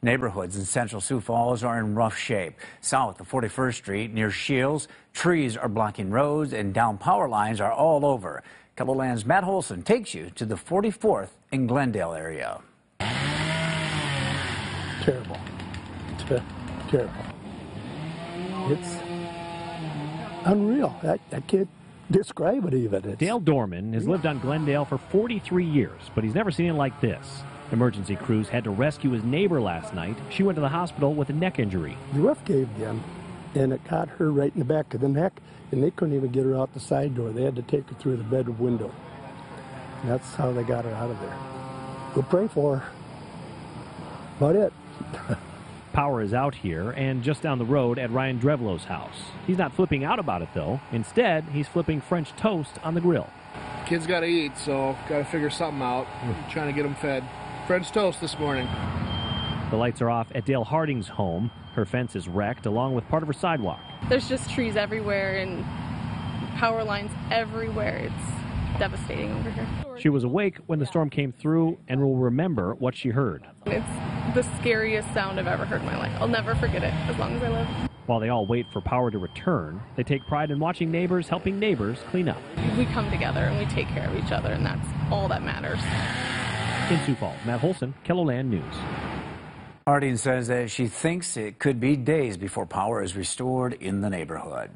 Neighborhoods in central Sioux Falls are in rough shape. South of 41st Street near Shields, trees are blocking roads and down power lines are all over. KELOLAND's Matt Holsen takes you to the 44th in Glendale area. Terrible. Ter terrible. It's unreal. I, I can't describe it even. It's, Dale Dorman has lived on Glendale for 43 years, but he's never seen it like this. Emergency crews had to rescue his neighbor last night. She went to the hospital with a neck injury. the roof caved in, and it caught her right in the back of the neck, and they couldn't even get her out the side door. They had to take her through the bedroom window. And that's how they got her out of there. We'll pray for her. About it. Power is out here and just down the road at Ryan Drevlo's house. He's not flipping out about it though. Instead, he's flipping French toast on the grill. Kids got to eat, so got to figure something out. Hmm. trying to get them fed. French toast this morning. The lights are off at Dale Harding's home. Her fence is wrecked along with part of her sidewalk. There's just trees everywhere and power lines everywhere. It's devastating over here. She was awake when the storm came through and will remember what she heard. It's the scariest sound I've ever heard in my life. I'll never forget it as long as I live. While they all wait for power to return, they take pride in watching neighbors helping neighbors clean up. We come together and we take care of each other, and that's all that matters. In Sioux Falls, Matt Holsen, KELOLAND News. Harding says that she thinks it could be days before power is restored in the neighborhood.